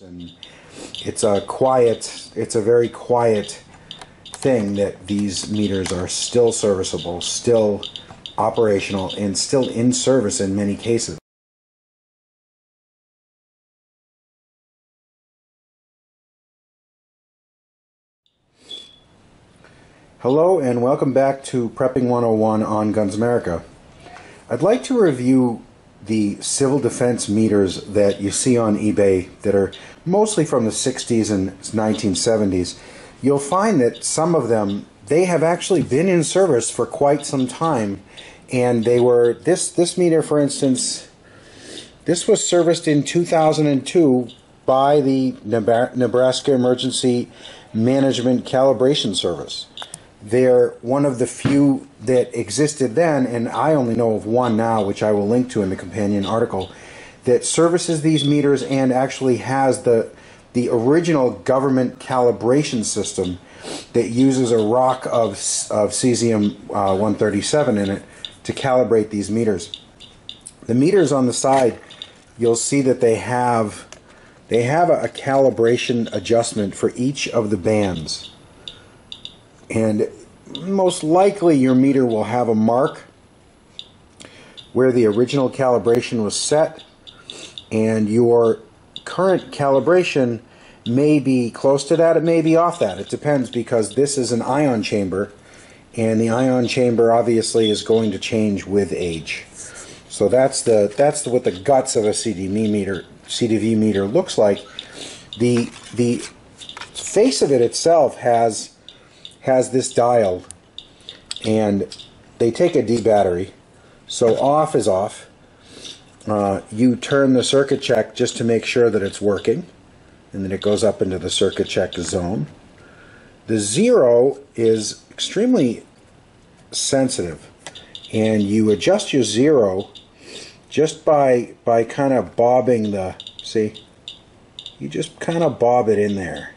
and it's a quiet it's a very quiet thing that these meters are still serviceable still operational and still in service in many cases Hello and welcome back to Prepping 101 on Guns America. I'd like to review the civil defense meters that you see on eBay that are mostly from the 60s and 1970s, you'll find that some of them they have actually been in service for quite some time and they were this this meter for instance this was serviced in 2002 by the Nebraska Emergency Management Calibration Service. They're one of the few that existed then, and I only know of one now, which I will link to in the companion article, that services these meters and actually has the the original government calibration system that uses a rock of, of cesium uh, 137 in it to calibrate these meters. The meters on the side, you'll see that they have they have a, a calibration adjustment for each of the bands. And most likely your meter will have a mark where the original calibration was set and your current calibration may be close to that, it may be off that. It depends because this is an ion chamber and the ion chamber obviously is going to change with age. So that's the that's the, what the guts of a CDV meter CDV meter looks like. The the face of it itself has has this dial and they take a D battery so off is off. Uh, you turn the circuit check just to make sure that it's working and then it goes up into the circuit check zone. The zero is extremely sensitive and you adjust your zero just by by kind of bobbing the see? You just kind of bob it in there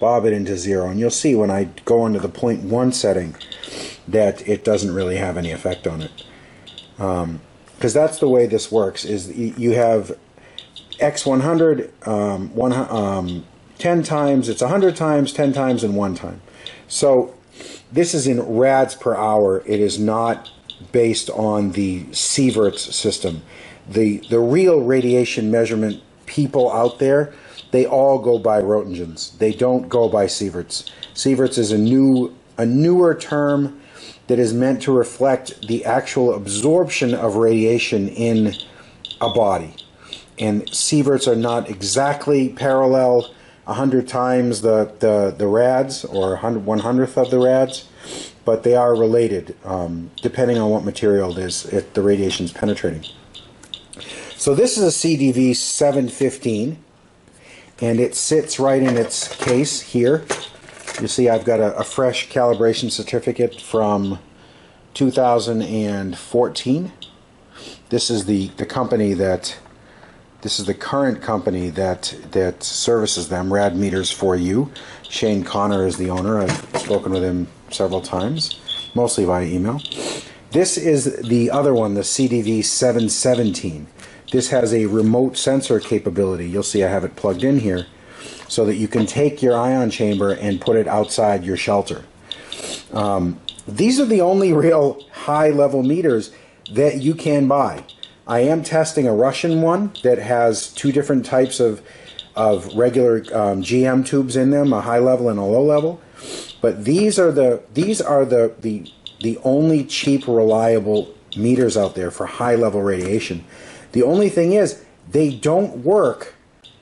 bob it into zero. And you'll see when I go into the point one setting that it doesn't really have any effect on it. Because um, that's the way this works is you have x100 um, one, um, 10 times it's 100 times 10 times and one time. So this is in rads per hour. It is not based on the sieverts system. The the real radiation measurement people out there they all go by Roentgens. They don't go by Sieverts. Sieverts is a new, a newer term that is meant to reflect the actual absorption of radiation in a body. And sieverts are not exactly parallel 100 times the, the, the rads or 100th of the rads, but they are related um, depending on what material it is it, the radiation is penetrating. So this is a CDV 715 and it sits right in its case here. You see I've got a, a fresh calibration certificate from 2014. This is the, the company that this is the current company that that services them, Rad Meters for You. Shane Connor is the owner. I've spoken with him several times, mostly via email. This is the other one, the CDV 717. This has a remote sensor capability. You'll see I have it plugged in here so that you can take your ion chamber and put it outside your shelter. Um, these are the only real high level meters that you can buy. I am testing a Russian one that has two different types of, of regular um, GM tubes in them, a high level and a low level. But these are the these are the the the only cheap, reliable meters out there for high level radiation. The only thing is, they don't work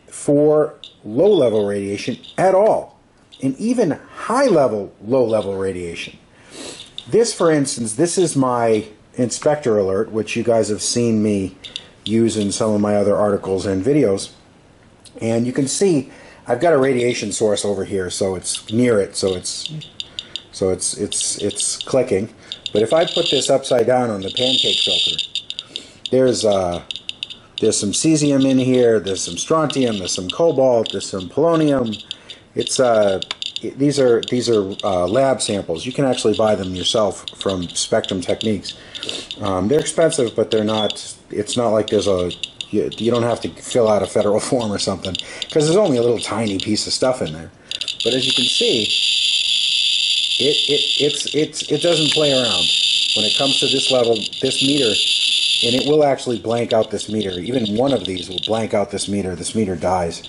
for low level radiation at all, and even high level, low level radiation. This, for instance, this is my inspector alert, which you guys have seen me use in some of my other articles and videos. And you can see I've got a radiation source over here, so it's near it, so it's so it's it's it's clicking. But if I put this upside down on the pancake filter, there's uh, there's some cesium in here, there's some strontium, there's some cobalt, there's some polonium. It's uh, these are these are uh, lab samples. You can actually buy them yourself from Spectrum Techniques. Um, they're expensive, but they're not. It's not like there's a You, you don't have to fill out a federal form or something because there's only a little tiny piece of stuff in there. But as you can see, it, it, it's, it's, it doesn't play around. When it comes to this level, this meter, and it will actually blank out this meter. Even one of these will blank out this meter. This meter dies.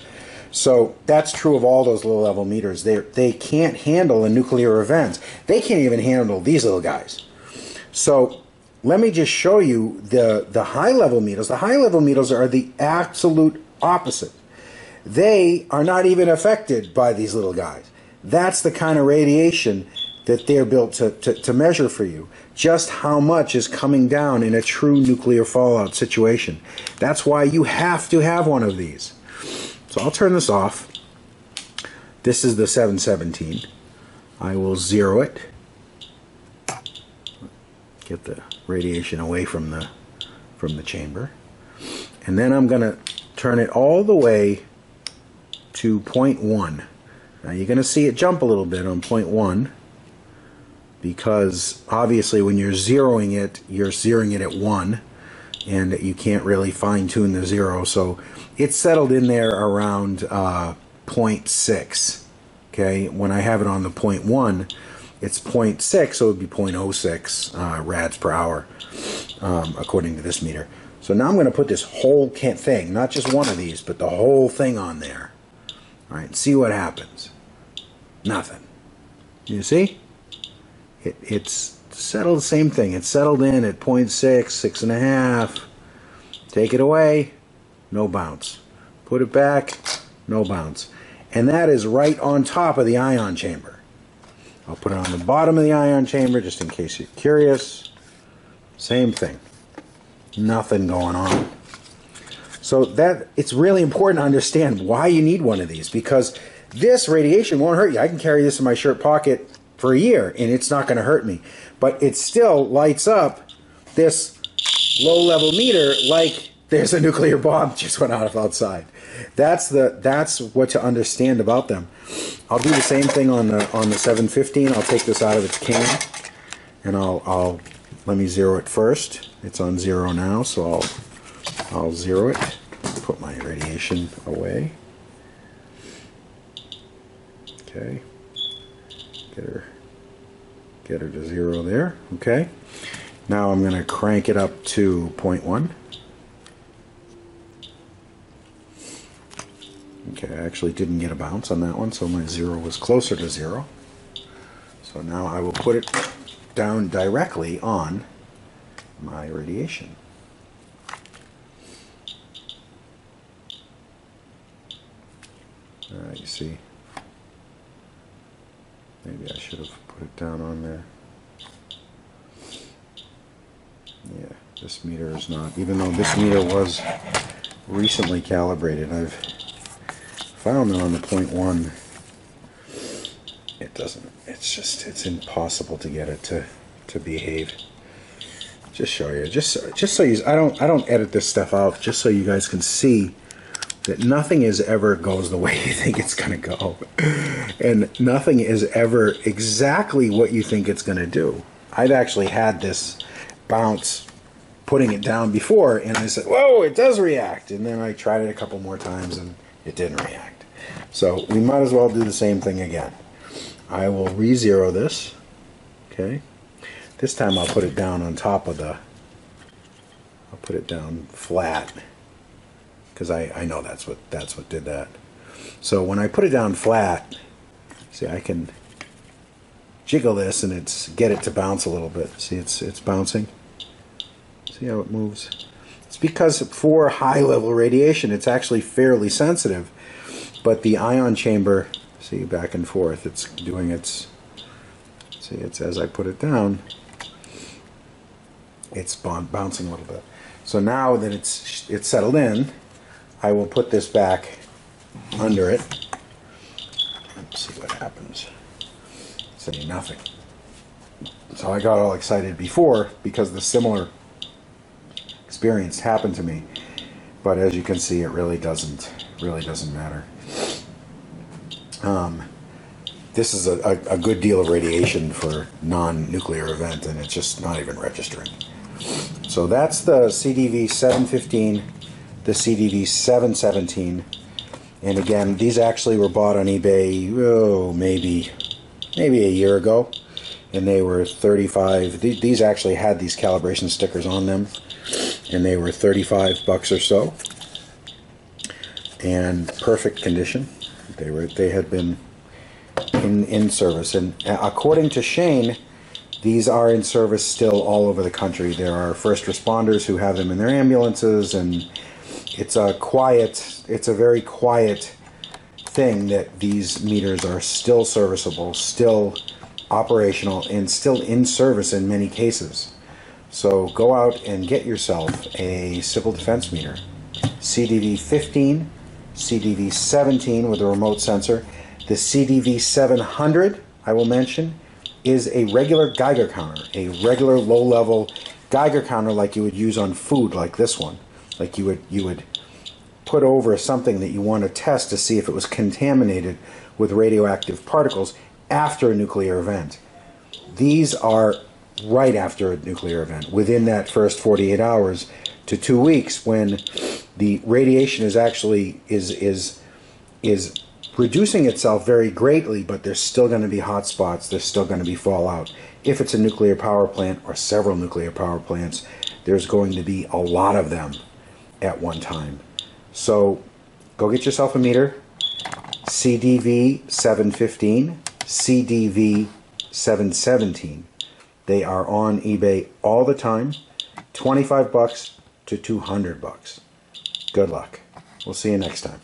So that's true of all those low level meters. They, they can't handle a nuclear event. They can't even handle these little guys. So let me just show you the, the high level meters. The high level meters are the absolute opposite. They are not even affected by these little guys. That's the kind of radiation that they're built to, to, to measure for you. Just how much is coming down in a true nuclear fallout situation. That's why you have to have one of these. So I'll turn this off. This is the 717. I will zero it. Get the radiation away from the from the chamber. And then I'm going to turn it all the way to point 0.1. Now you're going to see it jump a little bit on point 0.1 because obviously when you're zeroing it, you're zeroing it at 1 and you can't really fine tune the zero. So it's settled in there around uh, 0.6. Okay, when I have it on the 0.1, it's 0.6, so it would be 0.06 uh, rads per hour, um, according to this meter. So now I'm going to put this whole thing, not just one of these, but the whole thing on there. All right, see what happens. Nothing. You see? It, it's settled the same thing. It's settled in at 0.6, 6.5. Take it away, no bounce. Put it back, no bounce. And that is right on top of the ion chamber. I'll put it on the bottom of the ion chamber just in case you're curious. Same thing. Nothing going on. So that it's really important to understand why you need one of these because this radiation won't hurt you. I can carry this in my shirt pocket for a year and it's not going to hurt me. But it still lights up this low level meter like there's a nuclear bomb just went off outside. That's the that's what to understand about them. I'll do the same thing on the on the 715. I'll take this out of its can and I'll I'll let me zero it first. It's on zero now, so I'll I'll zero it. Put my radiation away. Okay. Get her get her to zero there. Okay. Now I'm going to crank it up to 0.1. Okay, I actually didn't get a bounce on that one, so my zero was closer to zero. So now I will put it down directly on my radiation. Alright, you see. Maybe I should have put it down on there. Yeah, this meter is not, even though this meter was recently calibrated, I've found that on the point one, it doesn't, it's just, it's impossible to get it to, to behave. Just show you, just, just so you, I don't, I don't edit this stuff out, just so you guys can see that nothing is ever goes the way you think it's going to go. And nothing is ever exactly what you think it's going to do. I've actually had this bounce putting it down before and I said, whoa, it does react. And then I tried it a couple more times and it didn't react. So we might as well do the same thing again. I will re-zero this. Okay. This time I'll put it down on top of the, I'll put it down flat because I, I know that's what that's what did that. So when I put it down flat, see I can jiggle this and it's get it to bounce a little bit. See it's it's bouncing. See how it moves? It's because for high level radiation it's actually fairly sensitive but the ion chamber, see back and forth, it's doing its, see it's as I put it down, it's bouncing a little bit. So now that it's it's settled in, I will put this back under it. Let's see what happens. Say nothing. So I got all excited before because the similar experience happened to me. But as you can see, it really doesn't really doesn't matter. Um, this is a, a, a, good deal of radiation for non-nuclear event, and it's just not even registering. So that's the CDV 715 the CDV 717. And again, these actually were bought on eBay, oh, maybe, maybe a year ago. And they were 35. Th- these actually had these calibration stickers on them. And they were 35 bucks or so. And perfect condition. They were, they had been in, in service. And uh, according to Shane, these are in service still all over the country. There are first responders who have them in their ambulances, and it's a quiet, it's a very quiet thing that these meters are still serviceable, still operational, and still in service in many cases. So go out and get yourself a civil defense meter. CDV 15, CDV 17 with a remote sensor. The CDV 700, I will mention, is a regular Geiger counter, a regular low level Geiger counter like you would use on food, like this one. Like you would, you would put over something that you want to test to see if it was contaminated with radioactive particles after a nuclear event. These are right after a nuclear event, within that first 48 hours to two weeks, when the radiation is actually is is is reducing itself very greatly, but there's still going to be hot spots. There's still going to be fallout. If it's a nuclear power plant or several nuclear power plants, there's going to be a lot of them at one time. So go get yourself a meter. CDV 715, CDV 717. They are on eBay all the time. 25 bucks to 200 bucks. Good luck. We'll see you next time.